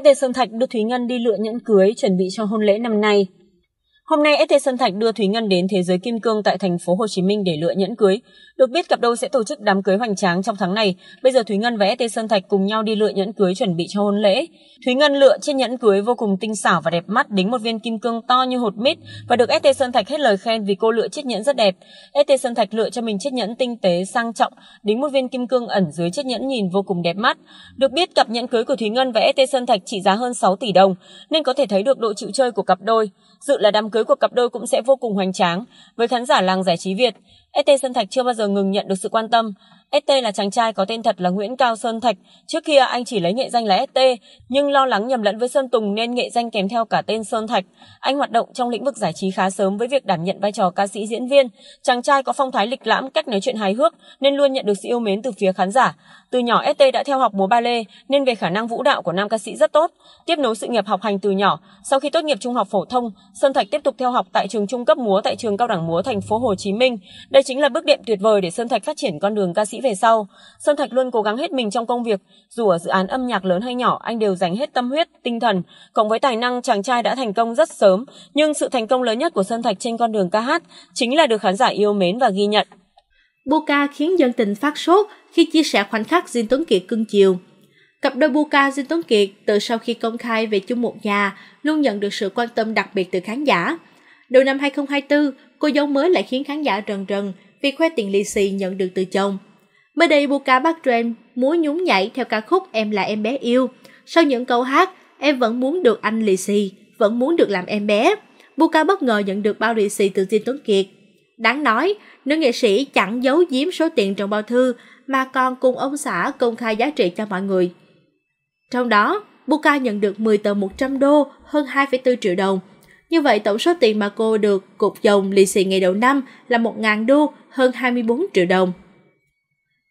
ST Sơn Thạch đưa Thúy Ngân đi lựa nhẫn cưới chuẩn bị cho hôn lễ năm nay. Hôm nay ST Sơn Thạch đưa Thúy Ngân đến thế giới kim cương tại thành phố Hồ Chí Minh để lựa nhẫn cưới. Được biết cặp đôi sẽ tổ chức đám cưới hoành tráng trong tháng này. Bây giờ Thúy Ngân và ST Sơn Thạch cùng nhau đi lựa nhẫn cưới chuẩn bị cho hôn lễ. Thúy Ngân lựa chiếc nhẫn cưới vô cùng tinh xảo và đẹp mắt, đính một viên kim cương to như hột mít và được ST Sơn Thạch hết lời khen vì cô lựa chiếc nhẫn rất đẹp. ST Sơn Thạch lựa cho mình chiếc nhẫn tinh tế sang trọng, đính một viên kim cương ẩn dưới chiếc nhẫn nhìn vô cùng đẹp mắt. Được biết cặp nhẫn cưới của Thúy Ngân và ST Sơn Thạch trị giá hơn 6 tỷ đồng nên có thể thấy được độ chịu chơi của cặp đôi. Dự là đám cưới của cặp đôi cũng sẽ vô cùng hoành tráng. Với khán giả làng giải trí Việt, ST Sơn Thạch chưa bao giờ ngừng nhận được sự quan tâm. ST là chàng trai có tên thật là Nguyễn Cao Sơn Thạch. Trước kia anh chỉ lấy nghệ danh là ST, nhưng lo lắng nhầm lẫn với Sơn Tùng nên nghệ danh kèm theo cả tên Sơn Thạch. Anh hoạt động trong lĩnh vực giải trí khá sớm với việc đảm nhận vai trò ca sĩ diễn viên. Chàng trai có phong thái lịch lãm, cách nói chuyện hài hước nên luôn nhận được sự yêu mến từ phía khán giả. Từ nhỏ ST đã theo học múa ba lê nên về khả năng vũ đạo của nam ca sĩ rất tốt. Tiếp nối sự nghiệp học hành từ nhỏ, sau khi tốt nghiệp trung học phổ thông, Sơn Thạch tiếp tục theo học tại trường trung cấp múa tại trường cao đẳng múa thành phố Hồ Chí Minh. Đây chính là bước đệm tuyệt vời để Sơn Thạch phát triển con đường ca sĩ về sau. Sơn Thạch luôn cố gắng hết mình trong công việc, dù ở dự án âm nhạc lớn hay nhỏ, anh đều dành hết tâm huyết, tinh thần. Cộng với tài năng, chàng trai đã thành công rất sớm, nhưng sự thành công lớn nhất của Sơn Thạch trên con đường ca hát chính là được khán giả yêu mến và ghi nhận. Buka khiến dân tình phát sốt khi chia sẻ khoảnh khắc Diên Tuấn Kiệt cưng chiều. Cặp đôi Buka Diên Tuấn Kiệt từ sau khi công khai về chung một nhà luôn nhận được sự quan tâm đặc biệt từ khán giả. Đầu năm 2024, cô dâu mới lại khiến khán giả rần rần vì khoe tiền lì xì nhận được từ chồng. Mới đây Buka bắt trend múa nhún nhảy theo ca khúc Em là em bé yêu. Sau những câu hát, em vẫn muốn được anh lì xì, vẫn muốn được làm em bé. Buka bất ngờ nhận được bao lì xì từ Diên Tuấn Kiệt. Đáng nói, nữ nghệ sĩ chẳng giấu giếm số tiền trong bao thư mà còn cùng ông xã công khai giá trị cho mọi người. Trong đó, Buka nhận được 10 tờ 100 đô, hơn 2,4 triệu đồng. Như vậy tổng số tiền mà cô được cục chồng lì xì ngày đầu năm là 1.000 đô, hơn 24 triệu đồng.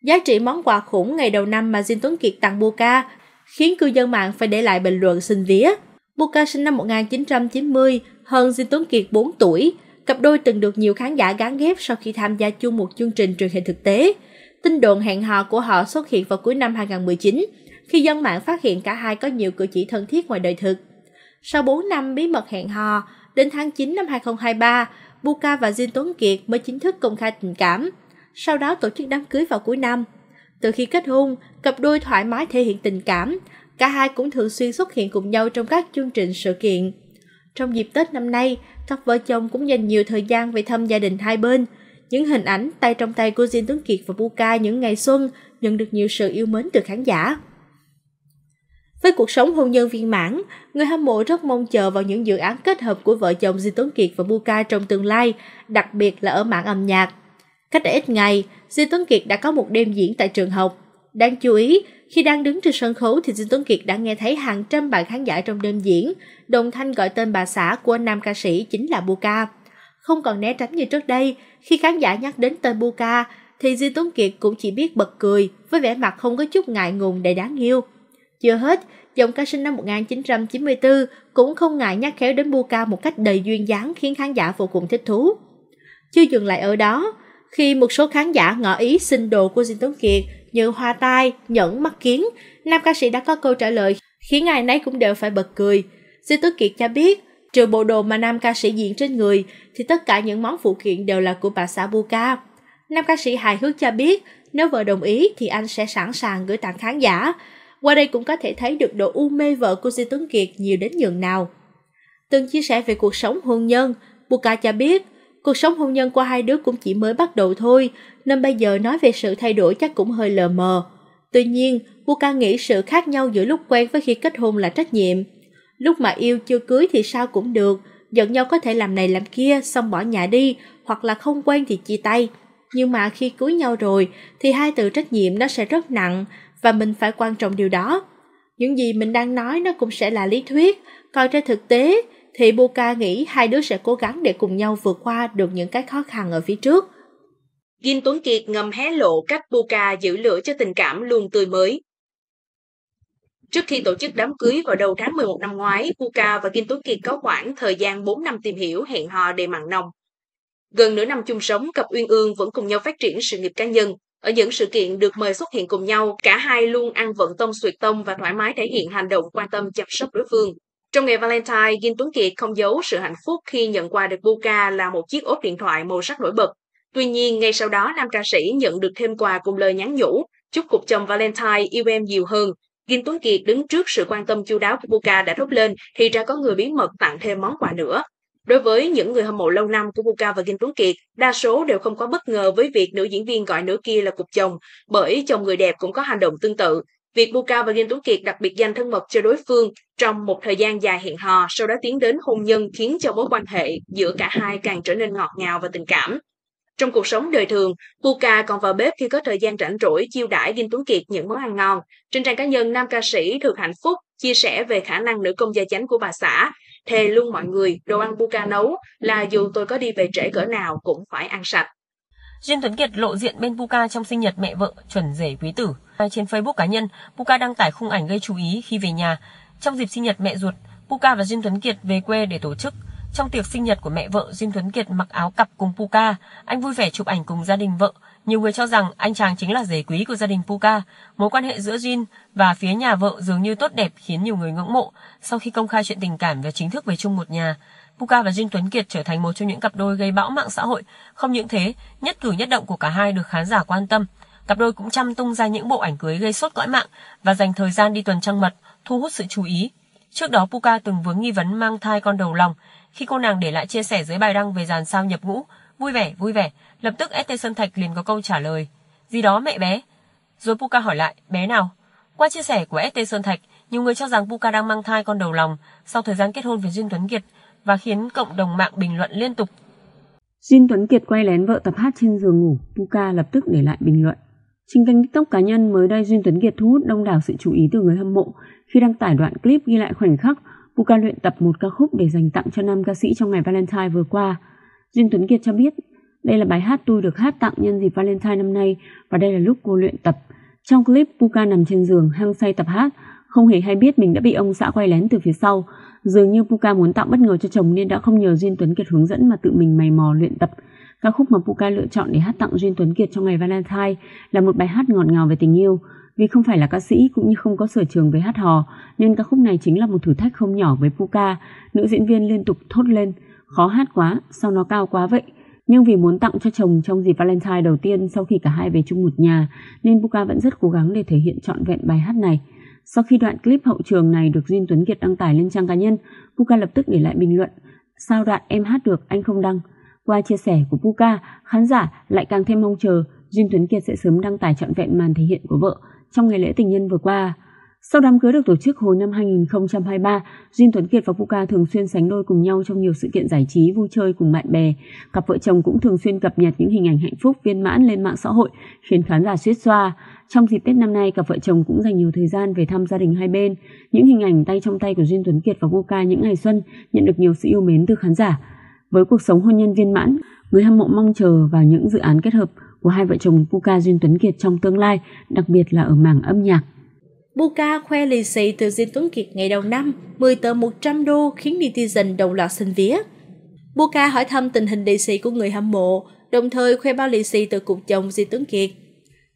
Giá trị món quà khủng ngày đầu năm mà Diên Tuấn Kiệt tặng Buka khiến cư dân mạng phải để lại bình luận xin vía. Buka sinh năm 1990, hơn Diên Tuấn Kiệt 4 tuổi. Cặp đôi từng được nhiều khán giả gán ghép sau khi tham gia chung một chương trình truyền hình thực tế. Tin đồn hẹn hò của họ xuất hiện vào cuối năm 2019, khi dân mạng phát hiện cả hai có nhiều cử chỉ thân thiết ngoài đời thực. Sau 4 năm bí mật hẹn hò, đến tháng 9 năm 2023, Buka và Diên Tuấn Kiệt mới chính thức công khai tình cảm, sau đó tổ chức đám cưới vào cuối năm. Từ khi kết hôn, cặp đôi thoải mái thể hiện tình cảm, cả hai cũng thường xuyên xuất hiện cùng nhau trong các chương trình sự kiện. Trong dịp Tết năm nay, cặp vợ chồng cũng dành nhiều thời gian về thăm gia đình hai bên. Những hình ảnh tay trong tay của Diên Tuấn Kiệt và Buka những ngày xuân nhận được nhiều sự yêu mến từ khán giả. Với cuộc sống hôn nhân viên mãn, người hâm mộ rất mong chờ vào những dự án kết hợp của vợ chồng Di Tuấn Kiệt và Buka trong tương lai, đặc biệt là ở mạng âm nhạc. Cách đây ít ngày, Di Tuấn Kiệt đã có một đêm diễn tại trường học. Đáng chú ý, khi đang đứng trên sân khấu thì Di Tuấn Kiệt đã nghe thấy hàng trăm bạn khán giả trong đêm diễn, đồng thanh gọi tên bà xã của nam ca sĩ chính là Buka. Không còn né tránh như trước đây, khi khán giả nhắc đến tên Buka, thì Di Tuấn Kiệt cũng chỉ biết bật cười với vẻ mặt không có chút ngại ngùng đầy đáng yêu. Chưa hết, giọng ca sinh năm 1994 cũng không ngại nhắc khéo đến Buka một cách đầy duyên dáng khiến khán giả vô cùng thích thú. Chưa dừng lại ở đó, khi một số khán giả ngỏ ý xin đồ của Diên Tuấn Kiệt như hoa tai, nhẫn, mắt kiến, nam ca sĩ đã có câu trả lời khiến ai nấy cũng đều phải bật cười. Diên Tuấn Kiệt cho biết, trừ bộ đồ mà nam ca sĩ diện trên người thì tất cả những món phụ kiện đều là của bà xã Buka. Nam ca sĩ hài hước cho biết, nếu vợ đồng ý thì anh sẽ sẵn sàng gửi tặng khán giả. Qua đây cũng có thể thấy được độ u mê vợ của Di Tuấn Kiệt nhiều đến nhường nào. Từng chia sẻ về cuộc sống hôn nhân, Buka cho biết Cuộc sống hôn nhân của hai đứa cũng chỉ mới bắt đầu thôi, nên bây giờ nói về sự thay đổi chắc cũng hơi lờ mờ. Tuy nhiên, Buka nghĩ sự khác nhau giữa lúc quen với khi kết hôn là trách nhiệm. Lúc mà yêu chưa cưới thì sao cũng được, giận nhau có thể làm này làm kia xong bỏ nhà đi, hoặc là không quen thì chia tay. Nhưng mà khi cưới nhau rồi thì hai từ trách nhiệm nó sẽ rất nặng và mình phải quan trọng điều đó. Những gì mình đang nói nó cũng sẽ là lý thuyết, còn trên thực tế thì Buka nghĩ hai đứa sẽ cố gắng để cùng nhau vượt qua được những cái khó khăn ở phía trước. Gin Tuấn Kiệt ngầm hé lộ cách Buka giữ lửa cho tình cảm luôn tươi mới. Trước khi tổ chức đám cưới vào đầu tháng 11 năm ngoái, Buka và Kim Tuấn Kiệt có khoảng thời gian 4 năm tìm hiểu hẹn hò để mặn nồng. Gần nửa năm chung sống, cặp Uyên Ương vẫn cùng nhau phát triển sự nghiệp cá nhân. Ở những sự kiện được mời xuất hiện cùng nhau, cả hai luôn ăn vận tông xuyệt tông và thoải mái thể hiện hành động quan tâm chăm sóc đối phương. Trong ngày Valentine, Gin Tuấn Kiệt không giấu sự hạnh phúc khi nhận quà được Buka là một chiếc ốp điện thoại màu sắc nổi bật. Tuy nhiên, ngay sau đó nam ca sĩ nhận được thêm quà cùng lời nhắn nhủ, chúc cuộc chồng Valentine yêu em nhiều hơn. Gin Tuấn Kiệt đứng trước sự quan tâm chu đáo của Buka đã thốt lên, thì ra có người bí mật tặng thêm món quà nữa. Đối với những người hâm mộ lâu năm của Buka và Kim Tuấn Kiệt, đa số đều không có bất ngờ với việc nữ diễn viên gọi nửa kia là cục chồng, bởi chồng người đẹp cũng có hành động tương tự. Việc Buka và Kim Tuấn Kiệt đặc biệt dành thân mật cho đối phương trong một thời gian dài hẹn hò, sau đó tiến đến hôn nhân khiến cho mối quan hệ giữa cả hai càng trở nên ngọt ngào và tình cảm. Trong cuộc sống đời thường, Buka còn vào bếp khi có thời gian rảnh rỗi chiêu đãi Kim Tuấn Kiệt những món ăn ngon. Trên trang cá nhân, nam ca sĩ Thực Hạnh Phúc chia sẻ về khả năng nữ công gia chánh của bà xã, thề luôn mọi người đồ ăn Buka nấu là dù tôi có đi về trễ cỡ nào cũng phải ăn sạch. Diên Tuấn Kiệt lộ diện bên Puka trong sinh nhật mẹ vợ chuẩn rể quý tử. Trên Facebook cá nhân, Puka đăng tải khung ảnh gây chú ý khi về nhà. Trong dịp sinh nhật mẹ ruột, Puka và Diên Tuấn Kiệt về quê để tổ chức. Trong tiệc sinh nhật của mẹ vợ, Diên Tuấn Kiệt mặc áo cặp cùng Puka, anh vui vẻ chụp ảnh cùng gia đình vợ. Nhiều người cho rằng anh chàng chính là rể quý của gia đình Puka. Mối quan hệ giữa Jin và phía nhà vợ dường như tốt đẹp khiến nhiều người ngưỡng mộ sau khi công khai chuyện tình cảm và chính thức về chung một nhà. Puka và Jin Tuấn Kiệt trở thành một trong những cặp đôi gây bão mạng xã hội. Không những thế, nhất cử nhất động của cả hai được khán giả quan tâm. Cặp đôi cũng chăm tung ra những bộ ảnh cưới gây sốt cõi mạng và dành thời gian đi tuần trăng mật, thu hút sự chú ý. Trước đó Puka từng vướng nghi vấn mang thai con đầu lòng khi cô nàng để lại chia sẻ dưới bài đăng về dàn sao nhập ngũ, vui vẻ, vui vẻ, lập tức ST Sơn Thạch liền có câu trả lời, gì đó mẹ bé. Rồi Puka hỏi lại, bé nào? Qua chia sẻ của ST Sơn Thạch, nhiều người cho rằng Puka đang mang thai con đầu lòng sau thời gian kết hôn với Duyên Tuấn Kiệt và khiến cộng đồng mạng bình luận liên tục. Duyên Tuấn Kiệt quay lén vợ tập hát trên giường ngủ, Puka lập tức để lại bình luận. Trên kênh TikTok cá nhân mới đây Duyên Tuấn Kiệt thu hút đông đảo sự chú ý từ người hâm mộ khi đăng tải đoạn clip ghi lại khoảnh khắc Puka luyện tập một ca khúc để dành tặng cho nam ca sĩ trong ngày Valentine vừa qua. Diên Tuấn Kiệt cho biết, đây là bài hát tôi được hát tặng nhân dịp Valentine năm nay và đây là lúc cô luyện tập. Trong clip, Puka nằm trên giường hăng say tập hát, không hề hay biết mình đã bị ông xã quay lén từ phía sau. Dường như Puka muốn tạo bất ngờ cho chồng nên đã không nhờ Duyên Tuấn Kiệt hướng dẫn mà tự mình mày mò luyện tập. Ca khúc mà Puka lựa chọn để hát tặng Duyên Tuấn Kiệt trong ngày Valentine là một bài hát ngọt ngào về tình yêu. Vì không phải là ca sĩ cũng như không có sở trường về hát hò, nên ca khúc này chính là một thử thách không nhỏ với Puka. Nữ diễn viên liên tục thốt lên, khó hát quá, sao nó cao quá vậy? Nhưng vì muốn tặng cho chồng trong dịp Valentine đầu tiên sau khi cả hai về chung một nhà, nên Buka vẫn rất cố gắng để thể hiện trọn vẹn bài hát này. Sau khi đoạn clip hậu trường này được Duyên Tuấn Kiệt đăng tải lên trang cá nhân, Buka lập tức để lại bình luận, sao đoạn em hát được anh không đăng. Qua chia sẻ của Buka, khán giả lại càng thêm mong chờ Duyên Tuấn Kiệt sẽ sớm đăng tải trọn vẹn màn thể hiện của vợ trong ngày lễ tình nhân vừa qua. Sau đám cưới được tổ chức hồi năm 2023, Jin Tuấn Kiệt và Puka thường xuyên sánh đôi cùng nhau trong nhiều sự kiện giải trí, vui chơi cùng bạn bè. Cặp vợ chồng cũng thường xuyên cập nhật những hình ảnh hạnh phúc viên mãn lên mạng xã hội, khiến khán giả suýt xoa. Trong dịp Tết năm nay, cặp vợ chồng cũng dành nhiều thời gian về thăm gia đình hai bên. Những hình ảnh tay trong tay của Jin Tuấn Kiệt và Puka những ngày xuân nhận được nhiều sự yêu mến từ khán giả. Với cuộc sống hôn nhân viên mãn, người hâm mộ mong chờ vào những dự án kết hợp của hai vợ chồng Puka Duyên Tuấn Kiệt trong tương lai, đặc biệt là ở mảng âm nhạc. Buka khoe lì xì từ Duyên Tuấn Kiệt ngày đầu năm, 10 tờ 100 đô khiến netizen đồng loạt xin vía. Buka hỏi thăm tình hình lì xì của người hâm mộ, đồng thời khoe bao lì xì từ cục chồng Duyên Tuấn Kiệt.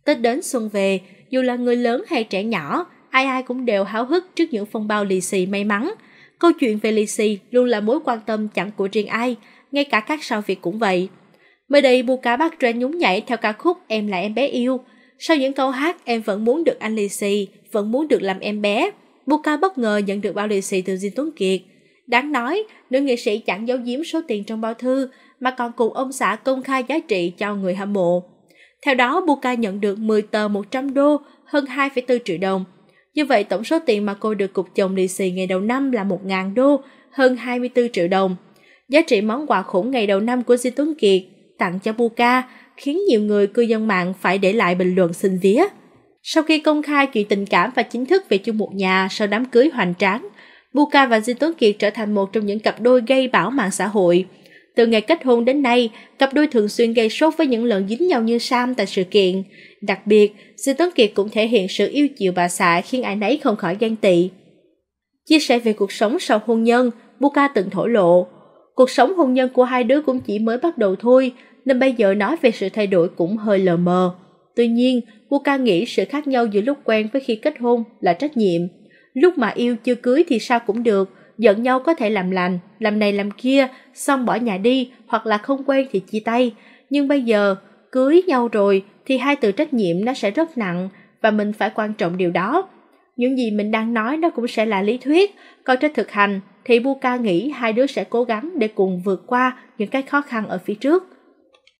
Tết đến xuân về, dù là người lớn hay trẻ nhỏ, ai ai cũng đều háo hức trước những phong bao lì xì may mắn. Câu chuyện về lì xì luôn là mối quan tâm chẳng của riêng ai, ngay cả các sao Việt cũng vậy. Mới đây Buka bắt trend nhún nhảy theo ca khúc Em là em bé yêu. Sau những câu hát em vẫn muốn được anh lì xì, vẫn muốn được làm em bé. Buka bất ngờ nhận được bao lì xì từ Diên Tuấn Kiệt. Đáng nói, nữ nghệ sĩ chẳng giấu giếm số tiền trong bao thư, mà còn cùng ông xã công khai giá trị cho người hâm mộ. Theo đó, Buka nhận được 10 tờ 100 đô, hơn 2,4 triệu đồng. Như vậy, tổng số tiền mà cô được cục chồng lì xì ngày đầu năm là 1.000 đô, hơn 24 triệu đồng. Giá trị món quà khủng ngày đầu năm của Di Tuấn Kiệt tặng cho Buka khiến nhiều người cư dân mạng phải để lại bình luận xin vía. Sau khi công khai chuyện tình cảm và chính thức về chung một nhà sau đám cưới hoành tráng, Buka và Di Tuấn Kiệt trở thành một trong những cặp đôi gây bão mạng xã hội. Từ ngày kết hôn đến nay, cặp đôi thường xuyên gây sốt với những lần dính nhau như Sam tại sự kiện. Đặc biệt, Di Tuấn Kiệt cũng thể hiện sự yêu chiều bà xã khiến ai nấy không khỏi ghen tị. Chia sẻ về cuộc sống sau hôn nhân, Buka từng thổ lộ, cuộc sống hôn nhân của hai đứa cũng chỉ mới bắt đầu thôi, nên bây giờ nói về sự thay đổi cũng hơi lờ mờ. Tuy nhiên, Buka nghĩ sự khác nhau giữa lúc quen với khi kết hôn là trách nhiệm. Lúc mà yêu chưa cưới thì sao cũng được, giận nhau có thể làm lành, làm này làm kia, xong bỏ nhà đi hoặc là không quen thì chia tay. Nhưng bây giờ, cưới nhau rồi thì hai từ trách nhiệm nó sẽ rất nặng và mình phải quan trọng điều đó. Những gì mình đang nói nó cũng sẽ là lý thuyết, còn trên thực hành thì Buka nghĩ hai đứa sẽ cố gắng để cùng vượt qua những cái khó khăn ở phía trước.